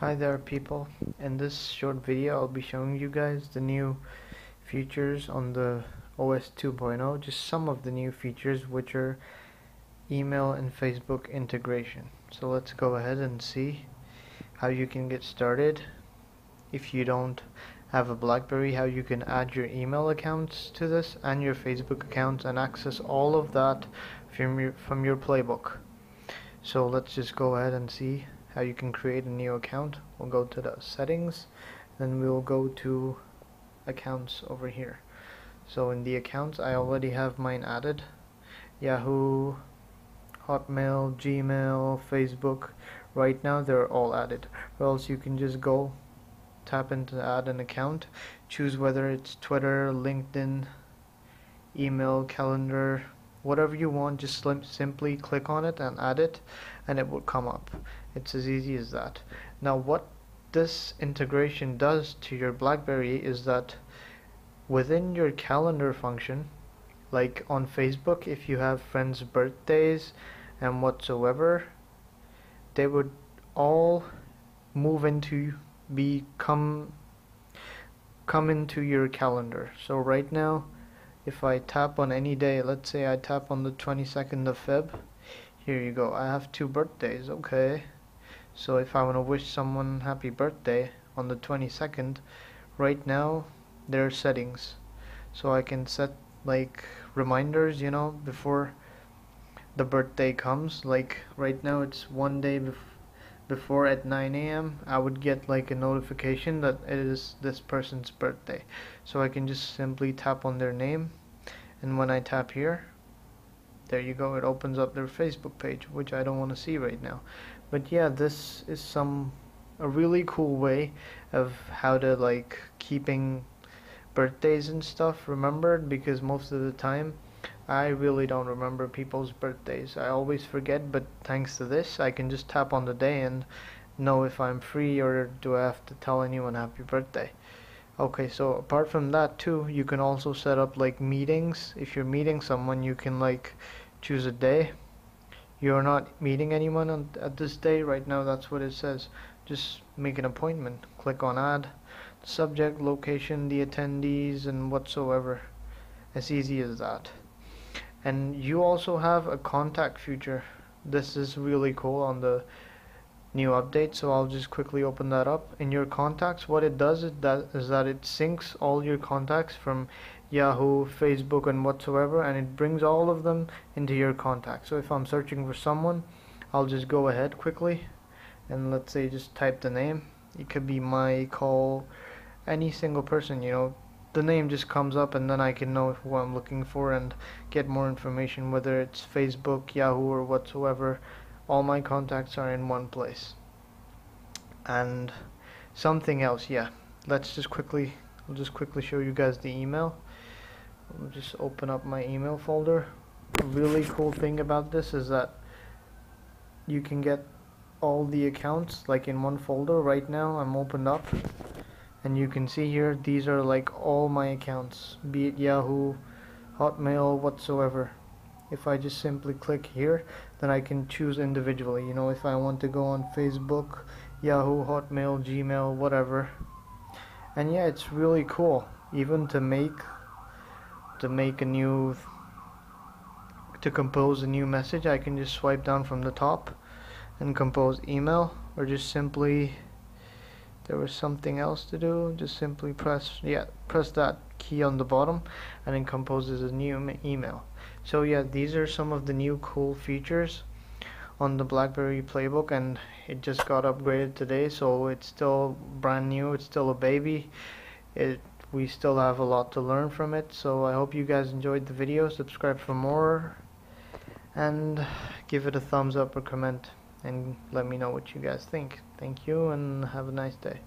Hi there people, in this short video I'll be showing you guys the new features on the OS 2.0, just some of the new features which are email and Facebook integration. So let's go ahead and see how you can get started if you don't have a Blackberry, how you can add your email accounts to this and your Facebook accounts and access all of that from your, from your playbook. So let's just go ahead and see how you can create a new account. We'll go to the settings, then we'll go to accounts over here. So in the accounts, I already have mine added. Yahoo, Hotmail, Gmail, Facebook. Right now they're all added. Or else you can just go tap into add an account, choose whether it's Twitter, LinkedIn, email, calendar, whatever you want just simply click on it and add it and it will come up it's as easy as that. Now what this integration does to your BlackBerry is that within your calendar function like on Facebook if you have friends birthdays and whatsoever they would all move into become come into your calendar. So right now if I tap on any day let's say I tap on the 22nd of Feb here you go. I have two birthdays okay so if I want to wish someone happy birthday on the 22nd right now there are settings. So I can set like reminders you know before the birthday comes. Like right now it's one day before before at 9 a.m. I would get like a notification that it is this person's birthday. So I can just simply tap on their name and when I tap here there you go it opens up their Facebook page which I don't want to see right now but yeah this is some a really cool way of how to like keeping birthdays and stuff remembered because most of the time I really don't remember people's birthdays. I always forget, but thanks to this, I can just tap on the day and know if I'm free or do I have to tell anyone happy birthday. Okay, so apart from that too, you can also set up like meetings. If you're meeting someone, you can like choose a day. You're not meeting anyone on, at this day. Right now, that's what it says. Just make an appointment. Click on add. Subject, location, the attendees, and whatsoever. As easy as that and you also have a contact feature this is really cool on the new update so I'll just quickly open that up. In your contacts what it does is that, is that it syncs all your contacts from Yahoo Facebook and whatsoever and it brings all of them into your contacts. So if I'm searching for someone I'll just go ahead quickly and let's say just type the name. It could be my call any single person you know. The name just comes up and then I can know who I'm looking for and get more information whether it's Facebook, Yahoo or whatsoever all my contacts are in one place. And something else yeah. Let's just quickly I'll just quickly show you guys the email. I'll just open up my email folder. A really cool thing about this is that you can get all the accounts like in one folder. Right now I'm opened up and you can see here these are like all my accounts be it Yahoo Hotmail whatsoever if I just simply click here then I can choose individually. You know if I want to go on Facebook Yahoo Hotmail Gmail whatever. And yeah it's really cool. Even to make to make a new to compose a new message I can just swipe down from the top and compose email or just simply there was something else to do just simply press yeah press that key on the bottom and it composes a new email. So yeah these are some of the new cool features on the BlackBerry playbook and it just got upgraded today so it's still brand new it's still a baby. It we still have a lot to learn from it so I hope you guys enjoyed the video. Subscribe for more and give it a thumbs up or comment and let me know what you guys think. Thank you and have a nice day.